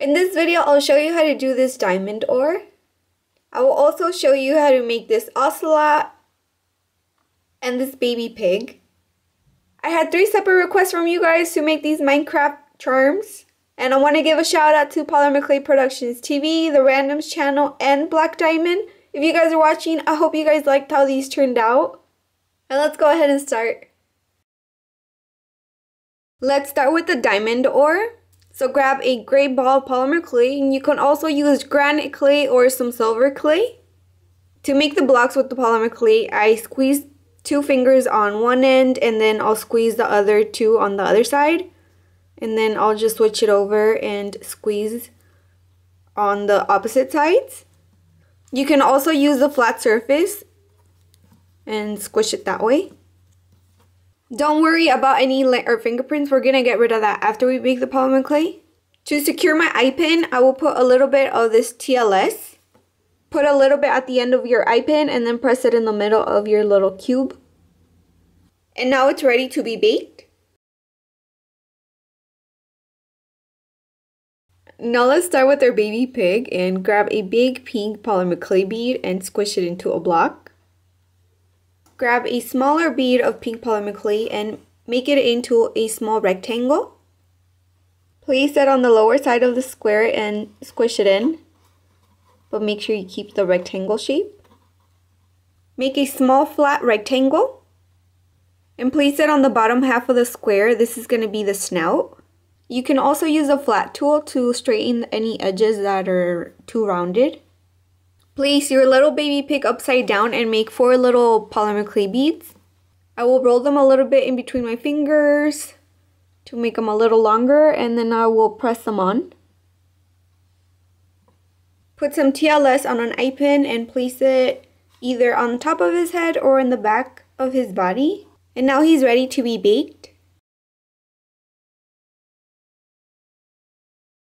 In this video, I'll show you how to do this diamond ore. I will also show you how to make this ocelot and this baby pig. I had three separate requests from you guys to make these Minecraft charms. And I want to give a shout out to Polymer Clay Productions TV, the Randoms channel, and Black Diamond. If you guys are watching, I hope you guys liked how these turned out. And let's go ahead and start. Let's start with the diamond ore. So grab a gray ball polymer clay and you can also use granite clay or some silver clay. To make the blocks with the polymer clay, I squeeze two fingers on one end and then I'll squeeze the other two on the other side. And then I'll just switch it over and squeeze on the opposite sides. You can also use the flat surface and squish it that way. Don't worry about any lint or fingerprints. We're going to get rid of that after we bake the polymer clay. To secure my eye pin, I will put a little bit of this TLS. Put a little bit at the end of your eye pin and then press it in the middle of your little cube. And now it's ready to be baked. Now let's start with our baby pig and grab a big pink polymer clay bead and squish it into a block. Grab a smaller bead of pink polymer clay and make it into a small rectangle. Place it on the lower side of the square and squish it in, but make sure you keep the rectangle shape. Make a small flat rectangle and place it on the bottom half of the square. This is going to be the snout. You can also use a flat tool to straighten any edges that are too rounded. Place your little baby pig upside down and make four little polymer clay beads. I will roll them a little bit in between my fingers to make them a little longer and then I will press them on. Put some TLS on an eye pin and place it either on top of his head or in the back of his body. And now he's ready to be baked.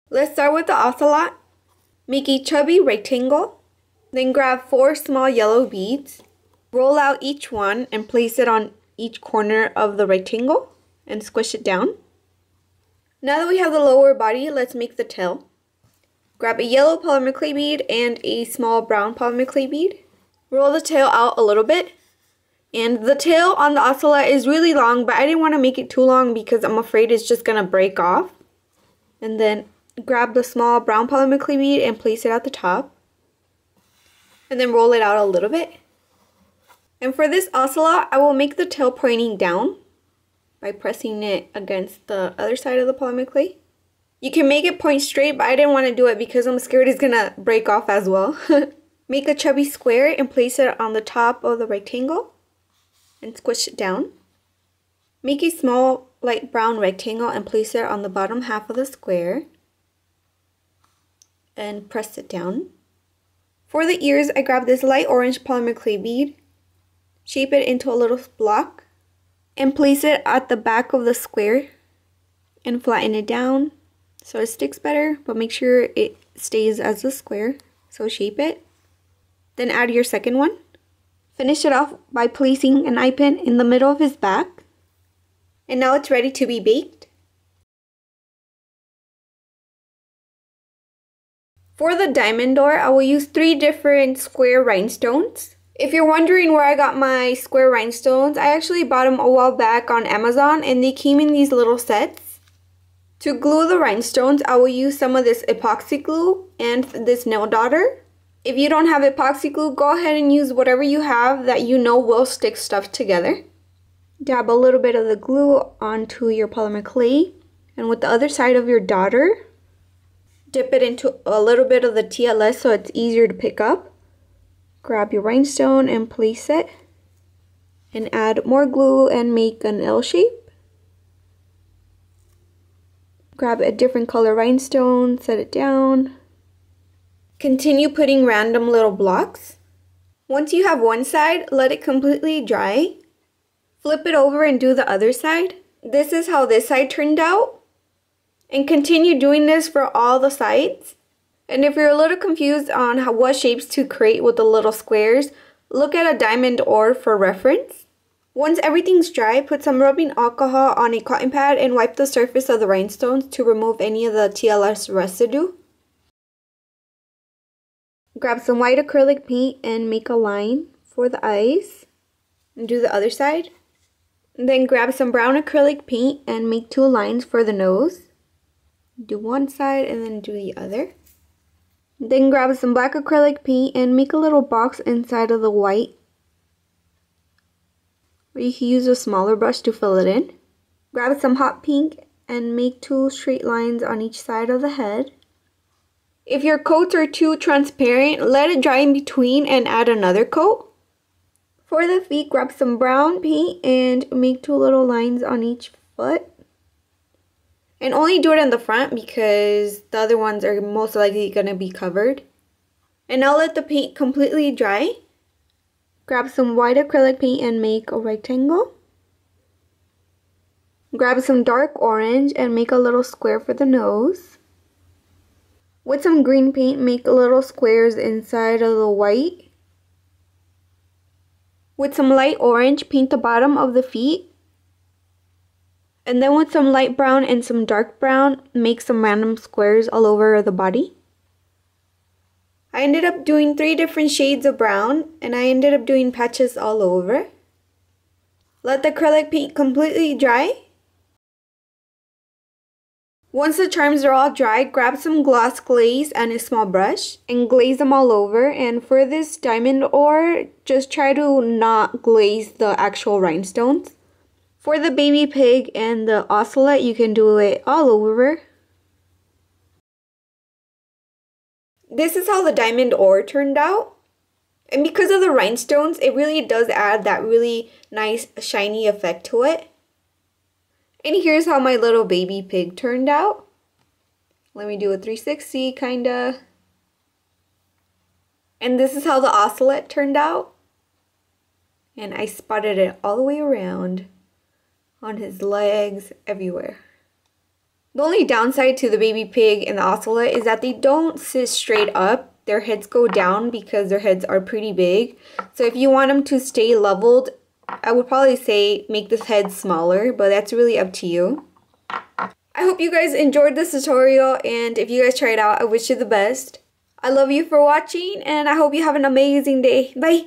Let's start with the ocelot. Make a chubby rectangle. Then grab four small yellow beads, roll out each one and place it on each corner of the rectangle and squish it down. Now that we have the lower body, let's make the tail. Grab a yellow polymer clay bead and a small brown polymer clay bead. Roll the tail out a little bit. And the tail on the ocelot is really long, but I didn't want to make it too long because I'm afraid it's just going to break off. And then grab the small brown polymer clay bead and place it at the top and then roll it out a little bit. And for this ocelot, I will make the tail pointing down by pressing it against the other side of the polymer clay. You can make it point straight, but I didn't want to do it because I'm scared it's going to break off as well. make a chubby square and place it on the top of the rectangle and squish it down. Make a small light brown rectangle and place it on the bottom half of the square and press it down. For the ears, I grabbed this light orange polymer clay bead, shape it into a little block, and place it at the back of the square and flatten it down so it sticks better, but make sure it stays as a square. So shape it. Then add your second one. Finish it off by placing an eye pin in the middle of his back. And now it's ready to be baked. For the diamond ore, I will use three different square rhinestones. If you're wondering where I got my square rhinestones, I actually bought them a while back on Amazon and they came in these little sets. To glue the rhinestones, I will use some of this epoxy glue and this nail dotter. If you don't have epoxy glue, go ahead and use whatever you have that you know will stick stuff together. Dab a little bit of the glue onto your polymer clay and with the other side of your dotter, dip it into a little bit of the TLS so it's easier to pick up. Grab your rhinestone and place it. And add more glue and make an L shape. Grab a different color rhinestone, set it down. Continue putting random little blocks. Once you have one side, let it completely dry. Flip it over and do the other side. This is how this side turned out and continue doing this for all the sides. And if you're a little confused on how, what shapes to create with the little squares, look at a diamond ore for reference. Once everything's dry, put some rubbing alcohol on a cotton pad and wipe the surface of the rhinestones to remove any of the TLS residue. Grab some white acrylic paint and make a line for the eyes. And do the other side. Then grab some brown acrylic paint and make two lines for the nose. Do one side and then do the other. Then grab some black acrylic paint and make a little box inside of the white. Or you can use a smaller brush to fill it in. Grab some hot pink and make two straight lines on each side of the head. If your coats are too transparent, let it dry in between and add another coat. For the feet, grab some brown paint and make two little lines on each foot. And only do it in the front because the other ones are most likely going to be covered. And now let the paint completely dry. Grab some white acrylic paint and make a rectangle. Grab some dark orange and make a little square for the nose. With some green paint, make a little squares inside of the white. With some light orange, paint the bottom of the feet. And then with some light brown and some dark brown, make some random squares all over the body. I ended up doing three different shades of brown and I ended up doing patches all over. Let the acrylic paint completely dry. Once the charms are all dry, grab some gloss glaze and a small brush and glaze them all over. And for this diamond ore, just try to not glaze the actual rhinestones. For the baby pig and the ocelot, you can do it all over. This is how the diamond ore turned out. And because of the rhinestones, it really does add that really nice shiny effect to it. And here's how my little baby pig turned out. Let me do a 360 kinda. And this is how the ocelot turned out. And I spotted it all the way around on his legs, everywhere. The only downside to the baby pig and the ocelot is that they don't sit straight up. Their heads go down because their heads are pretty big. So if you want them to stay leveled, I would probably say make this head smaller, but that's really up to you. I hope you guys enjoyed this tutorial and if you guys try it out, I wish you the best. I love you for watching and I hope you have an amazing day. Bye!